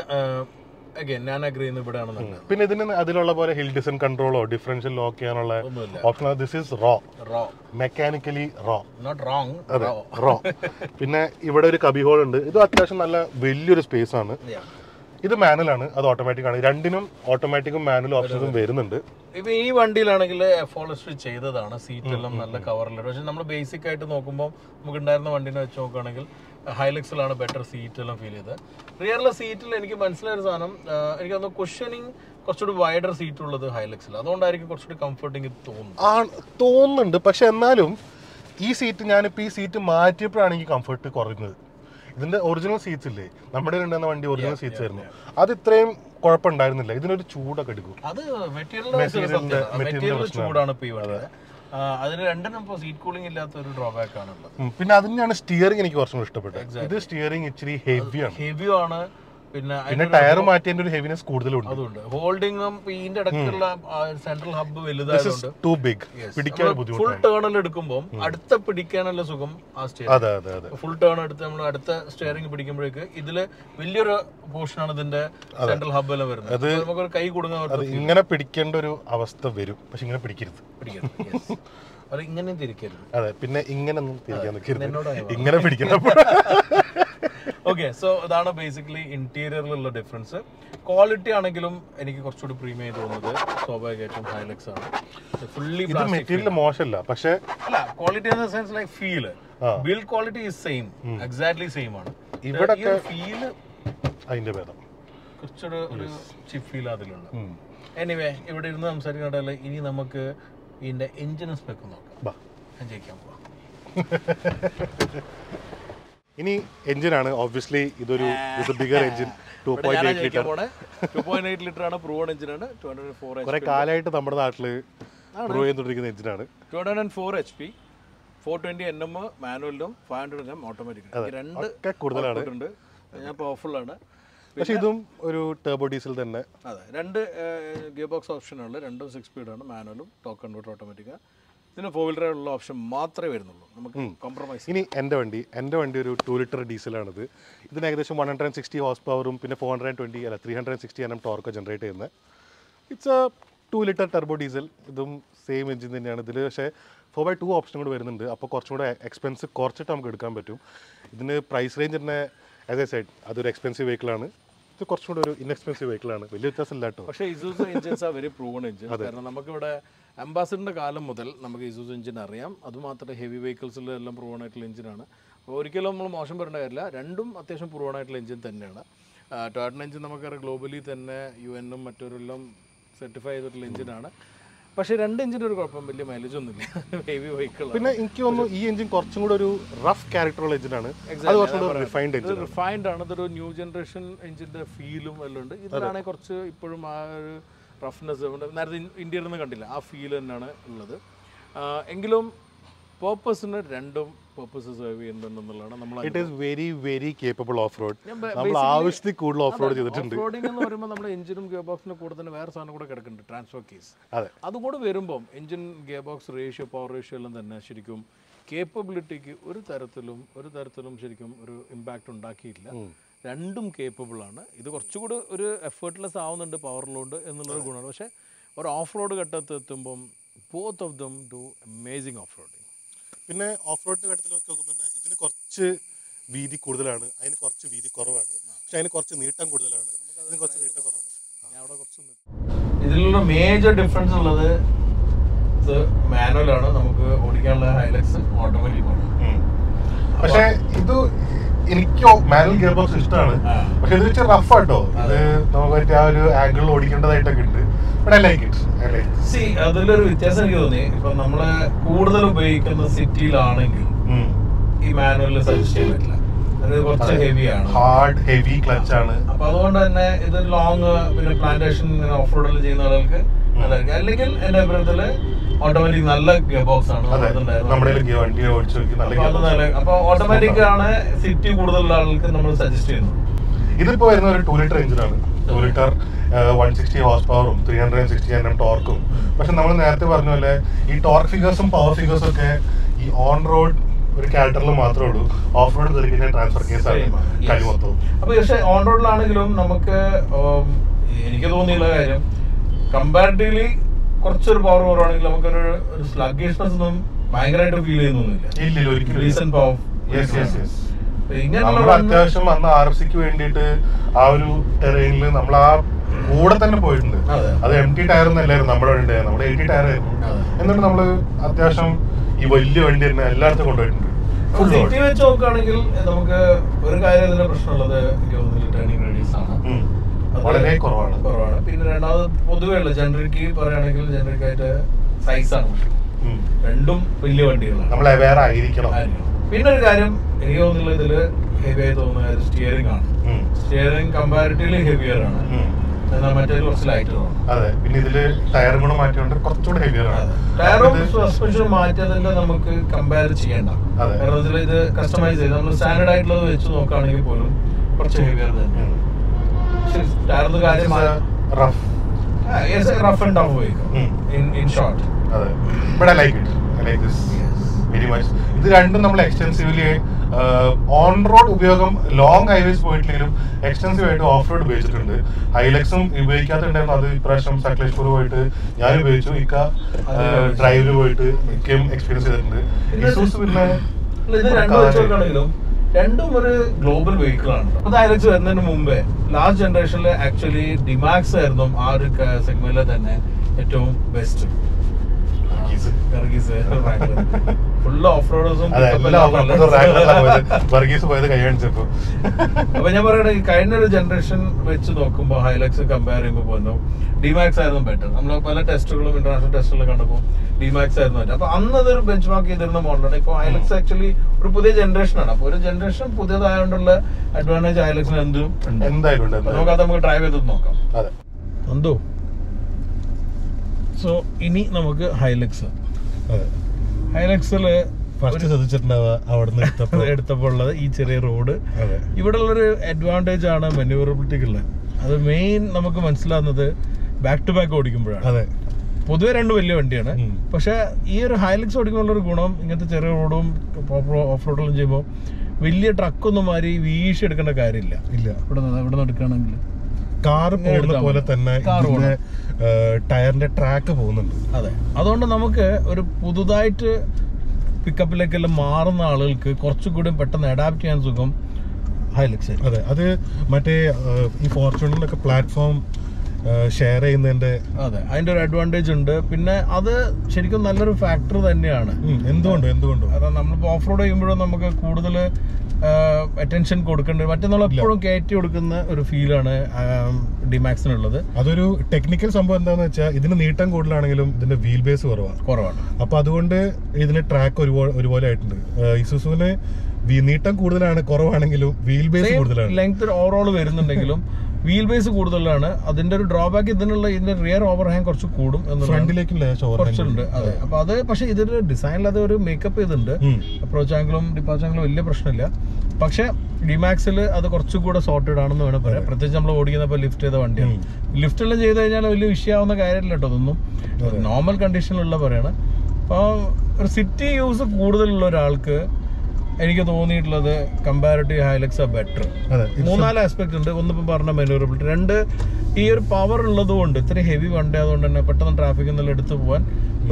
അഗൈൻ ഞാൻ അഗ്രി ചെയ്യുന്ന ഇവിടെയാണ് പിന്നെ ഇതിന് അതിലുള്ള പോലെ ഹിൽ ഡിസൈൻ കൺട്രോളോ ഡിഫറൻഷ്യൽ ലോക്ക് ചെയ്യാനുള്ള option this is raw raw mechanically raw not wrong raw raw പിന്നെ ഇവിടെ ഒരു കബി ഹോൾ ഉണ്ട്. ഇത് അത്യാവശ്യം നല്ല വലിയൊരു സ്പേസ് ആണ്. ഇത് മാനുവലാണ് അത് ഓട്ടോമാറ്റിക് ആണ്. രണ്ടിനും ഓട്ടോമാറ്റിക്കും മാനുവൽ ഓപ്ഷൻസും വരുന്നുണ്ട്. ഇപ്പൊ ഈ വണ്ടിയിലാണെങ്കിൽ എഫോളസ്ട്രി ചെയ്തതാണ്. സീറ്റ് എല്ലാം നല്ല കവറിലുണ്ട് പക്ഷെ നമ്മൾ ബേസിക് ആയിട്ട് നോക്കുമ്പോൾ നമുക്ക് ഉണ്ടായിരുന്ന വണ്ടിനെ വെച്ച് നോക്കുകയാണെങ്കിൽ ഹൈലക്സിലാണ് ബെറ്റർ സീറ്റ് എല്ലാം ഫീൽ ചെയ്തത്. റിയറിലെ സീറ്റിൽ എനിക്ക് മനസ്സിലായ ഒരു സാധനം എനിക്ക് തോന്നുന്നു ക്വസ്റ്റ്യനിങ് കുറച്ചുകൂടി വൈഡർ സീറ്റ് ഉള്ളത് ഹൈലക്സിൽ അതുകൊണ്ടായിരിക്കും കുറച്ചുകൂടി കംഫർട്ടിങ് തോന്നുന്നു തോന്നുന്നുണ്ട്. പക്ഷെ എന്നാലും ഈ സീറ്റ് ഞാനിപ്പോൾ ഈ സീറ്റ് മാറ്റിയപ്പോഴാണ് എനിക്ക് കംഫർട്ട് കുറഞ്ഞത്. ഇതിന്റെ ഒറിജിനൽ സീറ്റ്സ് ഇല്ലേ? നമ്മുടെ ഉണ്ടായിരുന്ന വണ്ടി ഒറിജിനൽ സീറ്റ്സ് ആയിരുന്നു. അത് ഇത്രയും കുഴപ്പമുണ്ടായിരുന്നില്ല. ഇതിനൊരു ചൂടൊക്കെ എടുക്കും. അത് മെറ്റീരിയൽ മെറ്റീരിയൽ ചൂടാണ് ഇപ്പൊ ഈ വണ്ടി അതിന് രണ്ടിനും ഇപ്പോൾ സീറ്റ് കൂളിംഗ് ഇല്ലാത്ത ഒരു ഡ്രോബാക്ക് ആണുള്ളത്. ഉം, പിന്നെ അതിനാണ് സ്റ്റിയറിംഗ് എനിക്ക് കുറച്ചും ഇഷ്ടപ്പെട്ടു ഇഷ്ടപ്പെട്ടത്. ഇത് സ്റ്റിയറിംഗ് ഇച്ചിരി ഹെവിയാണ് ഹെവിയാണ് ആണ്. പിന്നെ പിന്നെ ടയർ മാറ്റിയതിന്റെ ഒരു ഹെവിനെസ് കൂടുതലുണ്ട്. അതുണ്ട്. ഹോൾഡിങ്ങും ഇതിന്റെ ഇടയ്ക്കുള്ള സെൻട്രൽ ഹബ്ബ് വലുതായതുകൊണ്ട് ടു ബിഗ് പിടിക്കാൻ ഫുൾ ടേണൽ എടുക്കുമ്പോൾ അടുത്ത പിടിക്കാനുള്ള സുഖം ആ സ്റ്റിയറിംഗ് ഫുൾ ടേൺ എടുത്ത് നമ്മൾ അടുത്ത സ്റ്റിയറിംഗ് പിടിക്കുമ്പോഴേക്ക് ഇതിൽ വലിയൊരു പോർഷനാണ് ഇതിന്റെ സെൻട്രൽ ഹബ്ബ് എല്ലാം വരുന്നത്. അത് നമുക്കൊരു കൈ കൊടുക്കാൻ അത് ഇങ്ങനെ പിടിക്കേണ്ട ഒരു അവസ്ഥ വരും. പക്ഷെ ഇങ്ങനെ പിടിക്കരുത്. പിടിക്കരുത്. അത് ഇങ്ങനെയും തിരിക്കരുത്. അതെ പിന്നെ ഇങ്ങനെ ഒന്നും തിരിക്കാൻ നിൽക്കരുത്. ഇങ്ങനെ പിടിക്കണം ഓക്കെ സോ ഇതാണ് ബേസിക്കലി ഇന്റീരിയറിലുള്ള ഡിഫറൻസ് ക്വാളിറ്റി ആണെങ്കിലും എനിക്ക് കുറച്ചുകൂടി പ്രീമിയം തോന്നുന്നത് സ്വാഭാവികമായിട്ടും ഹൈലക്സ് ആണ്. ഫുള്ളി മെറ്റീരിയൽ മോശമല്ല പക്ഷേ അല്ല quality in sense like feel. Build quality is same exactly same ആണ്. ഇവിടെ ഫീൽ അതിന്റെ ഭേദം. കുറച്ചൊരു ഒരു ചിപ്പ് ഫീൽ അതിലുള്ള. എനിവേ ഇവിടെ ഇരുന്ന് സംസാരിക്കണ്ടല്ലോ ഇനി നമുക്ക് ഇതിന്റെ എഞ്ചിൻ സ്പെക്ക് നോക്കാം. ജയിക്കാൻ പോവാം. ഇനി എഞ്ചിനാണ് ഓബ്വിയസ്ലി ഇതൊരു ഇത് bigger engine two point eight litre two point eight litre ആണ് പ്രൂവൺ എഞ്ചിനാണ് ടു ഹൺഡ്രഡ് ഫോർ കുറെ കാലമായിട്ട് നമ്മുടെ നാട്ടിൽ പ്രൂവ് ചെയ്തുകൊണ്ടിരിക്കുന്ന എഞ്ചിനാണ് two hundred and four H P four twenty N M മാനുവലും five hundred M automatic രണ്ട് കൂടുതലാണ്. ഞാൻ പവർഫുൾ ആണ്. പക്ഷേ ഇതും ഒരു ടർബോ ഡീസൽ തന്നെ. അതെ. രണ്ട് ഗിയർ ബോക്സ് ഓപ്ഷനുണ്ട് രണ്ടും സിക്സ് സ്പീഡാണ് മാനുവലും ടോക്ക് കൺവേർട്ടർ ഓട്ടോമാറ്റിക് ഇതിന് ഫോർ വീലർ ഉള്ള ഓപ്ഷൻ മാത്രമേ വരുന്നുള്ളൂ. നമുക്ക് കോംപ്രമൈസ് ഇനി എന്റെ വണ്ടി എന്റെ വണ്ടി ഒരു ടു ലിറ്റർ ഡീസലാണിത് ഇതിന് ഏകദേശം വൺ ഹൺഡ്രഡ് സിക്സ്റ്റി ഹോസ് പവറും പിന്നെ ഫോർ ഹൺഡ്രഡ് ട്വന്റി അല്ല three hundred sixty N M torque generate ചെയ്യുന്നത്. It's a two litre turbo diesel ഇതും സെയിം എഞ്ചിൻ തന്നെയാണ്. ഇതിൽ പക്ഷേ ഫോർ ബൈ ടു ഓപ്ഷൻ കൂടെ വരുന്നുണ്ട്. അപ്പോൾ കുറച്ചും കൂടെ എക്സ്പെൻസ് കുറച്ചിട്ട് നമുക്ക് എടുക്കാൻ പറ്റും. ഇതിന് പ്രൈസ് റേഞ്ച് തന്നെ ആസ് എ സൈഡ് അതൊരു എക്സ്പെൻസീവ് വെഹിക്കിളാണ് ഇത് കുറച്ചും കൂടെ ഒരു ഇൻഎക്സ്പെൻസീവ് വെഹിക്കിളാണ് വലിയ വ്യത്യാസമില്ല കേട്ടോ. പക്ഷേ Isuzu engines very proven engine കാരണം നമുക്കിവിടെ അംബാസിഡറിന്റെ കാലം മുതൽ നമുക്ക് ഇസൂസ് എഞ്ചിൻ അറിയാം. അതുമാത്രമേ ഹെവി വെഹിക്കിൾസിലെല്ലാം പ്രൂവൺ ആയിട്ടുള്ള എഞ്ചിനാണ് അപ്പോൾ ഒരിക്കലും നമ്മൾ മോശം പറയേണ്ട കാര്യമില്ല. രണ്ടും അത്യാവശ്യം പ്രൂവൺ ആയിട്ടുള്ള എഞ്ചിൻ തന്നെയാണ് ടോട്ടൻ എഞ്ചിൻ നമുക്കറിയാം ഗ്ലോബലി തന്നെ യു എന്നും മറ്റൊരെല്ലാം സർട്ടിഫൈ ചെയ്തിട്ടുള്ള എഞ്ചിനാണ് പക്ഷേ രണ്ട് എഞ്ചിന്റെ ഒരു കുഴപ്പം വലിയ മൈലേജ് ഒന്നുമില്ല. ഹെവി വെഹിക്കിൾ പിന്നെ എനിക്ക് തോന്നുന്നു ഈ എഞ്ചിൻ കുറച്ചും കൂടെ ഒരു റഫ് ക്യാരക്ടറുള്ള എഞ്ചിനാണ് റിഫൈൻഡ് എഞ്ചിൻ റിഫൈൻഡ് ആണ്. ഇതൊരു ന്യൂ ജനറേഷൻ എഞ്ചിന്റെ ഫീലും എല്ലാം ഉണ്ട്. ഇതിലാണെങ്കിൽ കുറച്ച് ഇപ്പോഴും ആ ഒരു റഫ്നെസ് നേരത്തെ ഇന്ത്യയിൽ നിന്ന് കണ്ടില്ല. ആ ഫീൽ തന്നെയാണ് ഉള്ളത്. എങ്കിലും പേർപ്പസിന് രണ്ടും പേർപ്പസ് സെർവ് ചെയ്യുന്നുണ്ടെന്നുള്ളതാണ് നമ്മൾ it is very very capable off road നമ്മൾ ആവശ്യത്തിൽ കൂടുതൽ ഓഫ് റോഡ് ചെയ്തിട്ടുണ്ട്. റോഡിംഗ് എന്ന് പറയുമ്പോൾ നമ്മുടെ എഞ്ചിനും ഗിയർ ബോക്സിന് കൂടെ തന്നെ വേറെ സാധനം കൂടെ കിടക്കുന്നുണ്ട്. ട്രാൻസ്ഫർ കേസ് അതെ. അതുകൂടെ വരുമ്പോൾ വരുമ്പം engine gear box ratio power ratio എല്ലാം തന്നെ ശരിക്കും കേപ്പബിലിറ്റിക്ക് ഒരു തരത്തിലും ഒരു തരത്തിലും ശരിക്കും ഒരു ഇമ്പാക്റ്റ് ഉണ്ടാക്കിയില്ല രണ്ടും കേപ്പബിൾ ആണ്. ഇത് കുറച്ചുകൂടി ഒരു എഫേർട്ട്ലെസ് ആവുന്നുണ്ട് പവറിലോണ്ട് എന്നുള്ളൊരു ഗുണമാണ്. പക്ഷേ ഒരു ഓഫ് റോഡ് ഘട്ടത്തിൽ എത്തുമ്പം both of them do amazing off roading പിന്നെ ഓഫ് റോഡ് ഘട്ടത്തിൽ നോക്കുമ്പോൾ തന്നെ ഇതിന് കുറച്ച് വീതി കൂടുതലാണ്. അതിന് കുറച്ച് വീതി കുറവാണ്. പക്ഷെ അതിന് കുറച്ച് നീട്ടം കൂടുതലാണ്. അതിന് കുറച്ച് നീട്ടം കുറവാണ്. ഞാൻ അവിടെ കുറച്ച് ഇതിലുള്ള മേജർ ഡിഫറൻസ് ഉള്ളത് ഇത് മാനുവലാണ് ആണ്. നമുക്ക് ഓടിക്കാനുള്ള ഹൈലൈറ്റ്സ് ഓട്ടോമാറ്റിക് ആണ്. പക്ഷേ ഇത് എനിക്ക് മാനുവൽ ഗിയർ ബോക്സ് ഇഷ്ടമാണ്. പക്ഷെ ഇത് വെച്ച് റഫ് ആട്ടോ. അത്. നമുക്ക് മറ്റേ ആ ഒരു ആംഗിളിൽ ഓടിക്കേണ്ടതായിട്ടൊക്കെ ഉണ്ട്. സി അതിലൊരു വ്യത്യാസം എനിക്ക് തോന്നി. ഇപ്പൊ നമ്മൾ കൂടുതൽ ഉപയോഗിക്കുന്ന സിറ്റിയിലാണെങ്കിൽ ഈ മാനുവലിൽ സജസ്റ്റ് ചെയ്യാൻ പറ്റില്ല. കുറച്ച് ഹെവിയാണ് ഹാർഡ് ഹെവി ക്ലച്ച് ആണ്. അപ്പൊ അതുകൊണ്ട് തന്നെ ഇത് ലോങ് പിന്നെ പ്ലാന്റേഷൻ ഓഫ് റോഡിൽ ചെയ്യുന്ന ആളുകൾക്ക് അല്ലെങ്കിൽ എന്റെ അഭിപ്രായത്തിൽ ഓട്ടോമാറ്റിക് നല്ല ഗിയർ ബോക്സ് ആണ്. നമ്മുടെ വണ്ടി ഓടിച്ചു അപ്പൊ ഓട്ടോമാറ്റിക് ആണ്. സിറ്റി കൂടുതലുള്ള ആൾക്ക് നമ്മൾ സജസ്റ്റ് ചെയ്യുന്നത്. ഇതിപ്പോ വരുന്ന ഒരു ടൂ ലിറ്റർ എഞ്ചിനാണ് two litre one sixty horse പവറും three hundred sixty N M ടോർക്കും പക്ഷെ നമ്മൾ നേരത്തെ പറഞ്ഞ പോലെ ഈ ടോർക്ക് ഫിഗേഴ്സും പവർ ഫിഗേഴ്സും ഒക്കെ ഈ ഓൺ റോഡ് ഒരു ക്യാരക്ടറിൽ മാത്രമേ ഉള്ളൂ. ഓഫ് റോഡ് തെളിക്കുന്ന ട്രാൻസ്ഫർ കേസ് ആണ്. മൊത്തം അപ്പൊ പക്ഷെ ഓൺ റോഡിലാണെങ്കിലും നമുക്ക് എനിക്ക് തോന്നിയുള്ള കാര്യം കമ്പാരിറ്റീവ്ലി കുറച്ചൊരു പവർ കുറവാണെങ്കിൽ നമുക്കൊരു ഒരു സ്ലഗിഷ്നെസ് ഒന്നും ഭയങ്കരമായിട്ട് ഫീൽ ചെയ്യുന്നൊന്നുമില്ല റീസെന്റ് പവർ നമ്മൾ അത്യാവശ്യം അന്ന് ആർ എഫ് സിക്ക് വേണ്ടിയിട്ട് ആ ഒരു ടെറൈനിൽ നമ്മൾ ആ കൂടെ തന്നെ പോയിട്ടുണ്ട്. അതെ. എം ടി ടയർ എന്നല്ലായിരുന്നു നമ്മുടെ വണ്ടി നമ്മുടെ എയ്റ്റി ടയർ ആയിരുന്നു. എന്നിട്ട് നമ്മൾ അത്യാവശ്യം ഈ വലിയ വണ്ടി തന്നെ എല്ലായിടത്തും കൊണ്ടുപോയിട്ടുണ്ട്. വെച്ച് നോക്കുകയാണെങ്കിൽ നമുക്ക് ഒരു കാര്യം പ്രശ്നമുള്ളത് ടേണിംഗ് റേഡിയസ് ആണ്. വളരെ കുറവാണ്. കുറവാണ്. പിന്നെ രണ്ടാമത് പൊതുവേ ഉള്ളു ജനറിക്ക് പറയുകയാണെങ്കിൽ ജനറിക് ആയിട്ട് സൈസാണ്. രണ്ടും വലിയ വണ്ടികളാണ്. നമ്മൾ അവെയർ ആയിരിക്കണം. പിന്നെ ഒരു കാര്യം എനിക്ക് തോന്നുന്നില്ല ഇതിൽ ഹെവി ആയി തോന്നുന്ന സ്റ്റിയറിംഗ് ആണ്. സ്റ്റിയറിംഗ് കമ്പാരിറ്റീവ്ലി ഹെവിയർ ആണ്. അതെ. പിന്നെ ഇതിൽ ടയർ കൂടെ മാറ്റിയോണ്ട് കുറച്ചുകൂടെ ഹെവിയർ ആണ്. ടയറും മാറ്റിയതിന്റെ നമുക്ക് കമ്പയർ ചെയ്യണ്ട. കാരണം ഇത് കസ്റ്റമൈസ് ചെയ്ത് നമ്മൾ സ്റ്റാൻഡേർഡ് ആയിട്ടുള്ളത് വെച്ച് നോക്കുകയാണെങ്കിൽ പോലും കുറച്ച് ഹെവിയർ തന്നെ rough rough and tough vehicle in in short അതെ. But I like it I like this very much ഇത് രണ്ടും നമ്മൾ എക്സ്റ്റെൻസീവ്ലി ഓൺ റോഡ് ഉപയോഗം ലോങ് ഹൈവേസ് പോയിട്ടില്ലെങ്കിലും എക്സ്റ്റെൻസീവ് ആയിട്ട് ഓഫ് റോഡ് ഉപയോഗിച്ചിട്ടുണ്ട്. ഹൈലക്സും ഉപയോഗിക്കാത്തുണ്ടായിരുന്നു അത് ഇപ്രാവശ്യം സക്ലേഷ്പൂർ പോയിട്ട് ഞാൻ ഉപയോഗിച്ചു. ഇക്ക ഡ്രൈവിൽ പോയിട്ട് മിക്കയും എക്സ്പീരിയൻസ് ചെയ്തിട്ടുണ്ട്. ഇസൂസ് പിന്നെ രണ്ടും ഒരു ഗ്ലോബൽ വെഹിക്കിൾ ആണ് അത് ഐലക്സ് വരുന്നതിന് മുമ്പേ ലാസ്റ്റ് ജനറേഷനിൽ ആക്ച്വലി ഡിമാക്സ് ആയിരുന്നു ആ ഒരു സെഗ്മെന്റിലെ തന്നെ ഏറ്റവും ബെസ്റ്റ് ഫുള്ള് ഓഫ് റോഡേഴ്സും അതെ വർഗീസ് പോയത് കൈ കാണിച്ചപ്പോ അപ്പൊ ഞാൻ പറയണേ കഴിഞ്ഞ ഒരു ജനറേഷൻ വെച്ച് നോക്കുമ്പോൾ ഹൈലക്സ് കമ്പയർ ചെയ്യുമ്പോൾ പോകുന്നു ഡിമാക്സ് ആയിരുന്നു ബെറ്റർ നമ്മൾ പല ടെസ്റ്റുകളും ഇന്റർനാഷണൽ ടെസ്റ്റുകളും കണ്ടപ്പോൾ ഡിമാക്സ് ആയിരുന്നു. അപ്പൊ അന്ന് അതൊരു ബെഞ്ച് മാർക്ക് ചെയ്തിരുന്ന മോഡലാണ് ഇപ്പോൾ ഹൈലക്സ് ആക്ച്വലി ഒരു പുതിയ ജനറേഷൻ ആണ്. അപ്പൊ ഒരു ജനറേഷൻ പുതിയതായതുകൊണ്ടുള്ള അഡ്വാന്റേജ് ഹൈലക്സിന് എന്തും എന്തായാലും ഉണ്ട് അപ്പൊ നമുക്ക് ഡ്രൈവ് ചെയ്ത് നോക്കാം. അതെ. എന്തോ സോ ഇനി നമുക്ക് ഹൈലക്സ് അതെ. ഹൈലക്സിൽ ഫസ്റ്റ് ശ്രദ്ധിച്ചിട്ടുണ്ടാവുക അവിടെ എടുത്തപ്പോ എടുത്തപ്പോൾ. ഉള്ളത് ഈ ചെറിയ റോഡ്. ഇവിടെ ഉള്ളൊരു അഡ്വാന്റേജ് ആണ് മെന്യൂറബിലിറ്റിക്ക് ഉള്ളത് അത് മെയിൻ നമുക്ക് മനസ്സിലാകുന്നത് ബാക്ക് ടു ബാക്ക് ഓടിക്കുമ്പോഴാണ്. അതെ. പൊതുവെ രണ്ട് വലിയ വണ്ടിയാണ്. പക്ഷെ ഈ ഒരു ഹൈലക്സ് ഓടിക്കുമ്പോൾ ഒരു ഗുണം ഇങ്ങനത്തെ ചെറിയ റോഡും ഓഫ് റോഡും ചെയ്യുമ്പോൾ വലിയ ട്രക്കൊന്നും മാറി വീശി എടുക്കേണ്ട കാര്യമില്ല. ഇല്ല. ഇവിടെ നിന്ന് ഇവിടെ നിന്ന് എടുക്കുകയാണെങ്കിൽ കാർ പോകുന്ന പോലെ തന്നെ കാർ ടയറിന്റെ ട്രാക്ക് പോകുന്നുണ്ട്. അതെ. അതുകൊണ്ട് നമുക്ക് ഒരു പുതുതായിട്ട് പിക്കപ്പിലേക്കെല്ലാം മാറുന്ന ആളുകൾക്ക് കുറച്ചുകൂടി പെട്ടെന്ന് അഡാപ്റ്റ് ചെയ്യാൻ സുഖം. ഹൈലക്സ് അതെ അത് മറ്റേ ഈ ഫോർച്യൂണറിലൊക്കെ പ്ലാറ്റ്ഫോം ഷെയർ ചെയ്യുന്നതിന്റെ അതെ അതിന്റെ ഒരു അഡ്വാന്റേജ് ഉണ്ട്. പിന്നെ അത് ശരിക്കും നല്ലൊരു ഫാക്ടർ തന്നെയാണ്. എന്തുകൊണ്ട് എന്തുകൊണ്ട്? അതാ കാരണം നമ്മളിപ്പോൾ ഓഫ് റോഡ് ചെയ്യുമ്പോഴും നമുക്ക് കൂടുതൽ അറ്റൻഷൻ കൊടുക്കേണ്ടത് മറ്റന്നുള്ള എപ്പോഴും കയറ്റി കൊടുക്കുന്ന ഒരു ഫീലാണ് ഡിമാക്സിനുള്ളത് അതൊരു ടെക്നിക്കൽ സംഭവം എന്താണെന്ന് വെച്ചാൽ ഇതിന് നീട്ടം കൂടുതലാണെങ്കിലും ഇതിന്റെ വീൽ ബേസ് കുറവാണ്. കുറവാണ്. അപ്പൊ അതുകൊണ്ട് ഇതിന് ട്രാക്ക് ഒരുപോലെ ഒരുപോലെ ആയിട്ടുണ്ട്. ഇസുസുവിന് നീട്ടം കൂടുതലാണ് കുറവാണെങ്കിലും വീൽ ബേസ് കൂടുതലാണ്. ലെങ്ത് ഓവറോൾ വരുന്നുണ്ടെങ്കിലും വീൽ ബേസ് കൂടുതലാണ്. അതിന്റെ ഒരു ഡ്രോബാക്ക് ഇതിനുള്ള ഇതിന്റെ റിയർ ഓവർ ഹാങ് കുറച്ച് കൂടും ഫ്രണ്ടിലേക്കും കുറച്ചുണ്ട് അതെ. അപ്പൊ അത് പക്ഷെ ഇതിന്റെ ഡിസൈനിൽ അത് ഒരു മേക്കപ്പ് ചെയ്തിട്ടുണ്ട്. അപ്രോച്ച് ആംഗിളും ഡിപ്പാച്ച് ആംഗിളും വലിയ പ്രശ്നമില്ല. പക്ഷെ ഡിമാക്സിൽ അത് കുറച്ചുകൂടെ സോർട്ടഡ് ആണെന്ന് വേണം പറയാം. പ്രത്യേകിച്ച് നമ്മൾ ഓടിക്കുന്നപ്പോൾ ലിഫ്റ്റ് ചെയ്ത വണ്ടിയാണ്. ലിഫ്റ്റ് എല്ലാം ചെയ്ത് കഴിഞ്ഞാൽ വലിയ വിഷയമാവുന്ന കാര്യമില്ല കേട്ടോ അതൊന്നും. നോർമൽ കണ്ടീഷനിലുള്ള പറയാണ്. അപ്പോൾ ഒരു സിറ്റി യൂസ് കൂടുതലുള്ള ഒരാൾക്ക് എനിക്ക് തോന്നിയിട്ടുള്ളത് കമ്പാരിറ്റീവ് ഹൈലക്സ് ആ ബെറ്റർ മൂന്നാൽ ആസ്പെക്ട് ഉണ്ട്. ഒന്നിപ്പം പറഞ്ഞ മെനൂറബിലിറ്റി രണ്ട് ഈ ഒരു പവർ ഉള്ളത് കൊണ്ട് ഇത്ര ഹെവി വണ്ടി ആയതുകൊണ്ട് തന്നെ പെട്ടെന്ന് ട്രാഫിക്കിൽ നിന്നെല്ലാം എടുത്തു പോകാൻ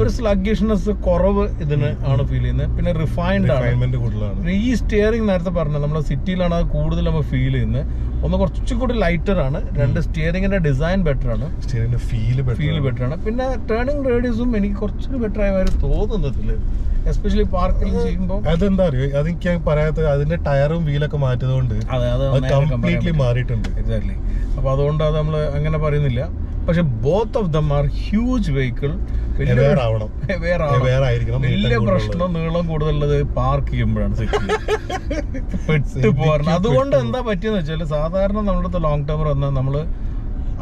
ഒരു സ്ലഗിഷ്നെസ് കുറവ് ഇതിന് ആണ് ഫീൽ ചെയ്യുന്നത്. പിന്നെ റിഫൈൻഡ് ആണ്. ഈ സ്റ്റിയറിംഗ് നേരത്തെ പറഞ്ഞത് നമ്മുടെ സിറ്റിയിലാണ് അത് കൂടുതൽ നമ്മൾ ഫീൽ ചെയ്യുന്നത്. ഒന്ന് കുറച്ചുകൂടി ലൈറ്റർ ആണ്. രണ്ട് സ്റ്റിയറിംഗിന്റെ ഡിസൈൻ ബെറ്റർ ആണ്. ഫീൽ ബെറ്റർ ആണ്. പിന്നെ ടേണിംഗ് റേഡിയസും എനിക്ക് കുറച്ചുകൂടി ബെറ്റർ ആയ മാതിരി തോന്നുന്നതിൽ. എസ്പെഷ്യലി പാർക്കിൽ ചെയ്യുമ്പോൾ അതെന്താ അറിയോ? അതെനിക്ക് ഞാൻ പറയാത്ത അതിന്റെ ടയറും വീലൊക്കെ മാറ്റിയതുകൊണ്ട് കംപ്ലീറ്റ്ലി മാറിയിട്ടുണ്ട്. എക്സാക്ട്ലി അപ്പൊ അതുകൊണ്ട് അത് നമ്മൾ അങ്ങനെ പറയുന്നില്ല. പക്ഷെ both of them are huge vehicle വലിയ പ്രശ്നം നീളം കൂടുതലുള്ളത് പാർക്ക് ചെയ്യുമ്പോഴാണ് പെട്ട് പോരണം. അതുകൊണ്ട് എന്താ പറ്റിയെന്ന് വെച്ചാൽ സാധാരണ നമ്മുടെ അടുത്ത് ലോങ് ടൈമർ വന്നാൽ നമ്മൾ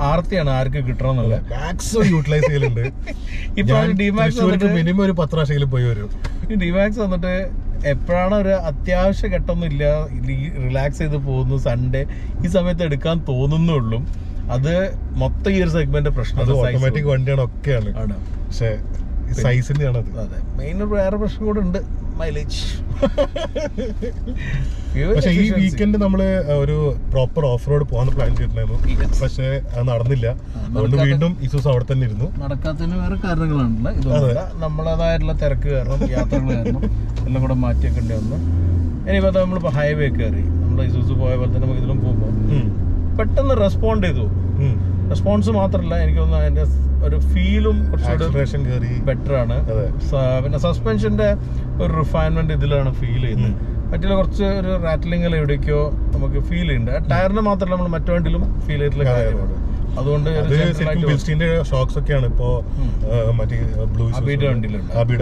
ആർത്തിയാണ് ആർക്ക് കിട്ടണം മാക്സിമം യൂട്ടിലൈസ് ചെയ്യലുണ്ട്. ഇപ്പൊ ഡിമാക്സ് മിനിമം ഒരു പത്ത് പോയി വരും. ഡിമാക്സ് വന്നിട്ട് എപ്പോഴാണ് ഒരു അത്യാവശ്യ ഘട്ടമൊന്നും ഇല്ല റിലാക്സ് ചെയ്ത് പോകുന്നു സൺഡേ ഈ സമയത്ത് എടുക്കാൻ തോന്നുന്നുള്ളൂ. അത് മൊത്തം ഈ ഒരു സെഗ്മെന്റ് പ്രശ്നം ഓട്ടോമാറ്റിക് വണ്ടിയാണ് ഒക്കെയാണ്. പക്ഷേ സൈസിന്റെയാണ് അത്. മെയിൻ വേറെ പ്രശ്നം കൂടെ ഉണ്ട്. മൈലേജ് പക്ഷെ ഈ വീക്കെൻഡ് നമ്മൾ ഒരു പ്രോപ്പർ ഓഫ് റോഡ് പോകാൻ പ്ലാൻ ചെയ്തിട്ടുണ്ടായിരുന്നു. പക്ഷെ അത് നടന്നില്ല. അതുകൊണ്ട് വീണ്ടും ഇസൂസ് അവിടെ തന്നെ ഇരുന്നു. നടക്കാത്തതിന് വേറെ കാരണങ്ങളാണല്ലോ ഇതൊന്നുമല്ല നമ്മളതായിട്ടുള്ള തിരക്ക് കാരണം യാത്രകൾ കാരണം എല്ലാം കൂടെ മാറ്റിയൊക്കെ വന്നു ഇനിയിപ്പോ നമ്മൾ ഹൈവേ കയറി. നമ്മൾ ഇസൂസ് പോയ പോലെ തന്നെ നമുക്ക് ഇതിലും പോകുമ്പോൾ. പെട്ടെന്ന് റെസ്പോണ്ട് ചെയ്തു. റെസ്പോൺസ് മാത്രമല്ല എനിക്ക് തോന്നുന്നു അതിന്റെ ഒരു ഫീലും കുറച്ചുകൂടി ബെറ്റർ ആണ്. പിന്നെ സസ്പെൻഷന്റെ ഒരു റിഫൈൻമെന്റ് ഇതിലാണ് ഫീൽ ചെയ്യുന്നത്. മറ്റുള്ള കുറച്ച് ഒരു റാറ്റ്ലിംഗ് എവിടേക്കോ നമുക്ക് ഫീൽ ചെയ്യുന്നുണ്ട്. ടയറിന് മാത്രമല്ല നമ്മൾ മറ്റു വണ്ടിയിലും ഫീൽ ചെയ്തിട്ടുള്ള. കാര്യമാണ്. അതുകൊണ്ട് ഷോക്സ് ഒക്കെയാണ് ഇപ്പോ മറ്റേ ബ്ലൂ അബിയുടെ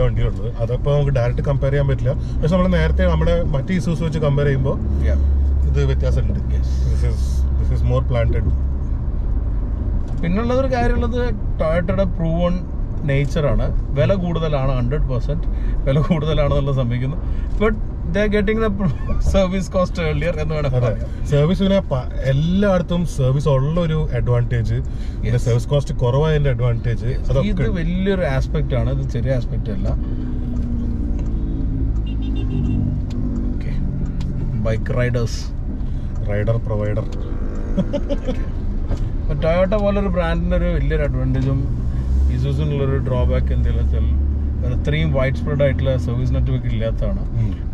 വണ്ടിയിലുള്ളത്. അതപ്പോ നമുക്ക് ഡയറക്റ്റ് കമ്പയർ ചെയ്യാൻ പറ്റില്ല. പക്ഷെ നമ്മൾ നേരത്തെ നമ്മുടെ മറ്റേ ഇസൂസ് വെച്ച് കമ്പയർ ചെയ്യുമ്പോൾ. ഇത് വ്യത്യാസമുണ്ട്. മോർ പ്ലാന്റഡ് പിന്നുള്ളതൊരു കാര്യമുള്ളത് ടൊയോട്ടയുടെ പ്രൂവൺ നേച്ചറാണ് വില കൂടുതലാണ് ഹൺഡ്രഡ് പെർസെന്റ് വില കൂടുതലാണെന്നുള്ള സംഭവിക്കുന്നു. But the getting the service cost earlier എന്ന് വേണം സർവീസ് പിന്നെ എല്ലായിടത്തും സർവീസ് ഉള്ള ഒരു അഡ്വാന്റേജ് സർവീസ് കോസ്റ്റ് കുറവായതിന്റെ അഡ്വാന്റേജ് ഇത് വലിയൊരു ആസ്പെക്റ്റ് ആണ്. ഇത് ചെറിയ ആസ്പെക്റ്റ് അല്ല. ബൈക്ക് റൈഡേഴ്സ് റൈഡർ പ്രൊവൈഡർ ഇപ്പം ടൊയോട്ട പോലൊരു ബ്രാൻഡിന്റെ ഒരു വലിയൊരു അഡ്വാന്റേജും ഇസൂസിനുള്ളൊരു ഡ്രോബാക്ക് എന്തെങ്കിലും വെച്ചാൽ അത്രയും വൈഡ് സ്പ്രെഡ് ആയിട്ടുള്ള സർവീസ് നെറ്റ്വർക്ക് ഇല്ലാത്തതാണ്.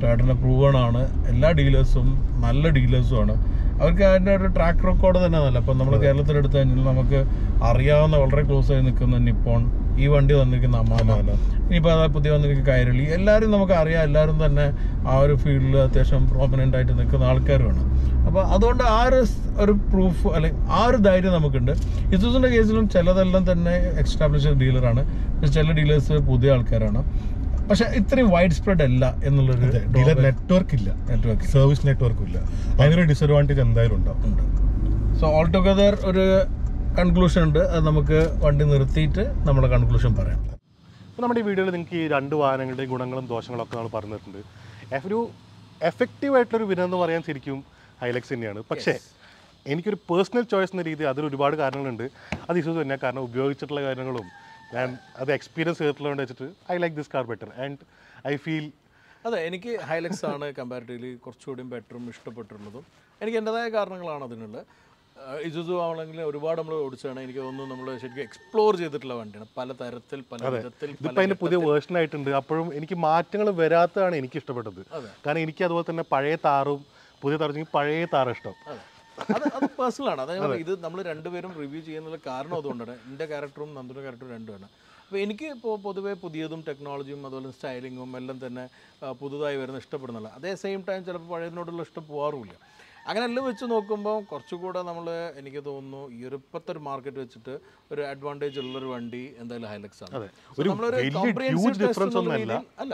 ടൊയോട്ടന്റെ പ്രൂവൺ ആണ്. എല്ലാ ഡീലേഴ്സും നല്ല ഡീലേഴ്സും ആണ്. അവർക്ക് അതിന്റെ ഒരു ട്രാക്ക് റെക്കോർഡ് തന്നെ നല്ല അപ്പം നമ്മൾ കേരളത്തിൽ എടുത്തു കഴിഞ്ഞാൽ നമുക്ക് അറിയാവുന്ന വളരെ ക്ലോസ് ആയി നിൽക്കുന്ന നിപ്പോൺ ഈ വണ്ടി വന്നിരിക്കുന്ന അമാന. ഇനിയിപ്പോൾ അതാ പുതിയ വന്നിരിക്കുന്ന കൈരളി. എല്ലാവരും നമുക്ക് അറിയാം എല്ലാവരും തന്നെ ആ ഒരു ഫീൽഡിൽ അത്യാവശ്യം പ്രോമിനന്റ് ആയിട്ട് നിൽക്കുന്ന ആൾക്കാരുമാണ്. അപ്പോൾ അതുകൊണ്ട് ആ ഒരു ഒരു പ്രൂഫ് അല്ലെങ്കിൽ ആ ഒരു ധൈര്യം നമുക്കുണ്ട്. ഇസൂസിന്റെ കേസിലും ചിലതെല്ലാം തന്നെ എക്സ്റ്റാബ്ലിഷ് ഡീലറാണ് പക്ഷെ ചില ഡീലേഴ്സ് പുതിയ ആൾക്കാരാണ്. പക്ഷെ ഇത്രയും വൈഡ് സ്പ്രെഡ് അല്ല എന്നുള്ളൊരു ഡീലർ നെറ്റ്വർക്ക് ഇല്ല. നെറ്റ്വർക്ക് സർവീസ് നെറ്റ്വർക്കും ഇല്ല. അതിനൊരു ഡിസഡ്വാന്റേജ് എന്തായാലും ഉണ്ടാവും. ഉണ്ട്. സോ ഓൾ ടുഗദർ ഒരു കൺക്ലൂഷൻ ഉണ്ട്. അത് നമുക്ക് വണ്ടി നിർത്തിയിട്ട് നമ്മുടെ കൺക്ലൂഷൻ പറയാം. അപ്പോൾ നമ്മുടെ ഈ വീഡിയോയിൽ നിങ്ങൾക്ക് ഈ രണ്ട് വാഹനങ്ങളുടെയും ഗുണങ്ങളും ദോഷങ്ങളും ഒക്കെ നമ്മൾ പറഞ്ഞിട്ടുണ്ട്. എഫ് ഒരു എഫക്റ്റീവ് ആയിട്ടുള്ളൊരു വിനം എന്ന് പറയാൻ ശരിക്കും ഹൈലക്സ് തന്നെയാണ്. പക്ഷേ എനിക്കൊരു പേഴ്സണൽ ചോയ്സ് എന്ന രീതി അതിൽ ഒരുപാട് കാരണങ്ങളുണ്ട്. അത് ഇഷ്യൂസ് തന്നെ. കാരണം ഉപയോഗിച്ചിട്ടുള്ള കാര്യങ്ങളും ഞാൻ അത് എക്സ്പീരിയൻസ് ചെയ്തിട്ടുള്ളതുകൊണ്ട് വെച്ചിട്ട് I like this car better and I feel അതെ എനിക്ക് ഹൈലക്സ് ആണ് കമ്പാരിറ്റീവ്ലി കുറച്ചുകൂടി ബെറ്ററും ഇഷ്ടപ്പെട്ടിട്ടുള്ളതും എനിക്ക് എന്റെതായ കാരണങ്ങളാണ് അതിനുള്ളത്. ഇസുസു ആവണമെങ്കിൽ ഒരുപാട് നമ്മൾ ഓടിച്ചാണ് എനിക്ക് തോന്നുന്നു നമ്മൾ ശരിക്കും എക്സ്പ്ലോർ ചെയ്തിട്ടുള്ള വണ്ടിയാണ്. പല തരത്തിൽ പല വിധത്തിൽ ഇതിപ്പോൾ അതിന്റെ പുതിയ വേർഷൻ ആയിട്ടുണ്ട്. അപ്പോഴും എനിക്ക് മാറ്റങ്ങൾ വരാത്തതാണ് എനിക്ക് ഇഷ്ടപ്പെട്ടത്. കാരണം എനിക്ക് അതുപോലെ തന്നെ പഴയ താറും പുതിയ താറും പഴയ താറ് ഇഷ്ടം. അതെ. ആണ്. അതായത് ഇത് നമ്മൾ രണ്ടുപേരും റിവ്യൂ ചെയ്യുന്നുള്ള കാരണം അതുകൊണ്ടാണ്. എന്റെ ക്യാരക്ടറും നന്ദുന്റെ ക്യാരക്ടറും രണ്ടുമാണ്. അപ്പോൾ എനിക്ക് ഇപ്പോൾ പൊതുവേ പുതിയതും ടെക്നോളജിയും അതുപോലെ സ്റ്റൈലിങ്ങും എല്ലാം തന്നെ പുതുതായി വരുന്ന ഇഷ്ടപ്പെടുന്നില്ല അതേ സെയിം ടൈം ചിലപ്പോൾ പഴയതിനോടുള്ള ഇഷ്ടം പോകാറുമില്ല അങ്ങനെ എല്ലാം വെച്ച് നോക്കുമ്പോൾ കുറച്ചുകൂടെ നമ്മൾ എനിക്ക് തോന്നുന്നു ഈ ഒരു ഇപ്പോഴത്തെ ഒരു മാർക്കറ്റ് വെച്ചിട്ട് ഒരു അഡ്വാന്റേജ് ഉള്ളൊരു വണ്ടി എന്തായാലും ഹൈലക്സ് ആണ്. നമ്മളൊരു അല്ല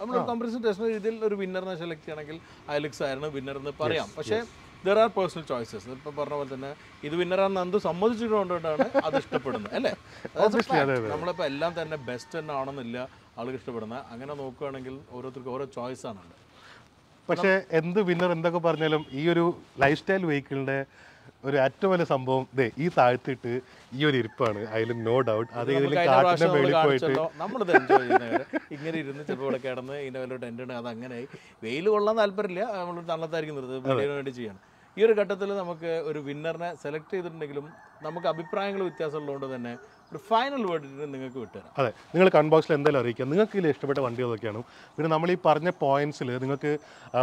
നമ്മൾ കോമ്പറേഷൻ ടെസ്റ്റ് രീതിയിൽ ഒരു വിന്നറിനെ സെലക്ട് ചെയ്യണമെങ്കിൽ ഹൈലക്സ് ആയിരുന്നു വിന്നർ എന്ന് പറയാം. പക്ഷേ ദർ ആർ പേഴ്സണൽ ചോയ്സസ് ഇപ്പം പറഞ്ഞ പോലെ തന്നെ ഇത് വിന്നറാന്ന് അന്ത് സമ്മതിച്ചിട്ടുകൊണ്ടാണ് അത് ഇഷ്ടപ്പെടുന്നത് അല്ലേ? നമ്മളിപ്പോൾ എല്ലാം തന്നെ ബെസ്റ്റ് തന്നെ ആണെന്നില്ല ആളുകൾ ഇഷ്ടപ്പെടുന്നത്. അങ്ങനെ നോക്കുകയാണെങ്കിൽ ഓരോരുത്തർക്കും ഓരോ ചോയ്സ് ആണുള്ളത് പക്ഷേ എന്ത് വിന്നർ എന്തൊക്കെ പറഞ്ഞാലും ഈ ഒരു ലൈഫ് സ്റ്റൈൽ വെഹിക്കിളിന്റെ ഒരു ഏറ്റവും വലിയ സംഭവം ദേ ഈ താഴ്ത്തിട്ട് ഈ ഒരു ഇരിപ്പാണ്. അതിൽ നോ ഡൗട്ട് അത് കാട്ടിന്റെ മേളിൽ പോയിട്ട് നമ്മളിത് എൻജോയ് ചെയ്യുന്ന ഇങ്ങനെ ഇരുന്ന് ചിലപ്പോൾ ഇവിടെ കിടന്ന് ഇതിന്റെ വല്ല ഉണ്ട് അത് അങ്ങനെ വെയിൽ കൊള്ളാൻ താല്പര്യമില്ല. നമ്മൾ തണലത്തായിരിക്കും നിർത്തുന്നത്. വേണ്ടി ചെയ്യണം. ഈ ഒരു ഘട്ടത്തിൽ നമുക്ക് ഒരു വിന്നറിനെ സെലക്ട് ചെയ്തിട്ടുണ്ടെങ്കിലും നമുക്ക് അഭിപ്രായങ്ങൾ വ്യത്യാസമുള്ളതുകൊണ്ട് തന്നെ ഒരു ഫൈനൽ വേർഡിന് നിങ്ങൾക്ക് വിട്ടുതരാം. അതെ നിങ്ങൾ കൺബോക്സിൽ ബോക്സിൽ എന്തായാലും അറിയിക്കാം നിങ്ങൾക്ക് ഇതിൽ ഇഷ്ടപ്പെട്ട വണ്ടി ഏതൊക്കെയാണ്? പിന്നെ നമ്മൾ ഈ പറഞ്ഞ പോയിന്റ്സിൽ നിങ്ങൾക്ക്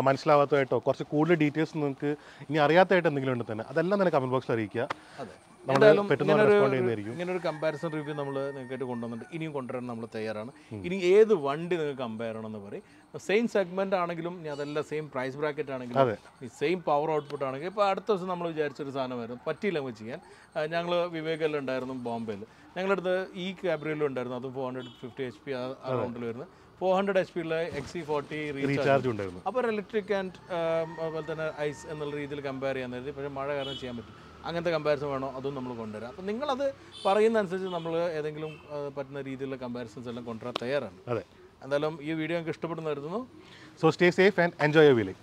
മനസ്സിലാവാത്തതായിട്ടോ കുറച്ച് കൂടുതൽ ഡീറ്റെയിൽസ് നിങ്ങൾക്ക് ഇനി അറിയാത്തതായിട്ട് എന്തെങ്കിലും ഉണ്ട് തന്നെ അതെല്ലാം തന്നെ കമന്റ് ബോക്സിൽ അറിയിക്കുക. അതെ. എന്തായാലും പെട്ടെന്ന് ഇങ്ങനെ ഒരു- റെസ്പോണ്ട് ഇങ്ങനെ ഒരു കമ്പാരിസൺ റിവ്യൂ നമ്മൾ നിങ്ങൾക്കായിട്ട് കൊണ്ടുവന്നിട്ട് ഇനിയും കൊണ്ടുവരാൻ നമ്മൾ തയ്യാറാണ്. ഇനി ഏത് വണ്ടി നിങ്ങൾക്ക് കമ്പയർ ആണെന്ന് പറയും. സെയിം സെഗ്മെന്റ് ആണെങ്കിലും അതല്ല സെയിം പ്രൈസ് ബ്രാക്കറ്റ് ആണെങ്കിലും സെയിം പവർ ഔട്ട്പുട്ട് ആണെങ്കിൽ ഇപ്പോൾ അടുത്ത ദിവസം നമ്മൾ വിചാരിച്ചൊരു സാധനമായിരുന്നു പറ്റിയില്ല നമുക്ക് ചെയ്യാൻ. ഞങ്ങൾ വിവേകെല്ലാം ഉണ്ടായിരുന്നു ബോംബെയിൽ ഞങ്ങളടുത്ത് ഈ ക്യാബ്രിയിലും ഉണ്ടായിരുന്നു. അതും four hundred fifty H P അറൗണ്ടിൽ റൗണ്ടിൽ വരുന്നത്. ഫോർ ഹൺഡ്രഡ് എച്ച് പിയിലെ എക്സി ഫോർട്ടി റീചാർജ് ഉണ്ടായിരുന്നു. അപ്പോൾ ഇലക്ട്രിക് ആൻഡ് അതുപോലെ തന്നെ ഐസ് എന്നുള്ള രീതിയിൽ കമ്പയർ ചെയ്യാൻ പക്ഷേ മഴ കാരണം ചെയ്യാൻ പറ്റും. അങ്ങനത്തെ കമ്പാരിസൺ വേണോ? അതും നമ്മൾ കൊണ്ടുവരാം. അപ്പം നിങ്ങളത് പറയുന്ന അനുസരിച്ച് നമ്മൾ ഏതെങ്കിലും പറ്റുന്ന രീതിയിലുള്ള കമ്പാരിസൺസ് എല്ലാം കൊണ്ടുവരാൻ തയ്യാറാണ്. അതെ. എന്തായാലും ഈ വീഡിയോ നിങ്ങൾക്ക് ഇഷ്ടപ്പെടുന്നു കരുതുന്നു. So stay safe and enjoy your wheeling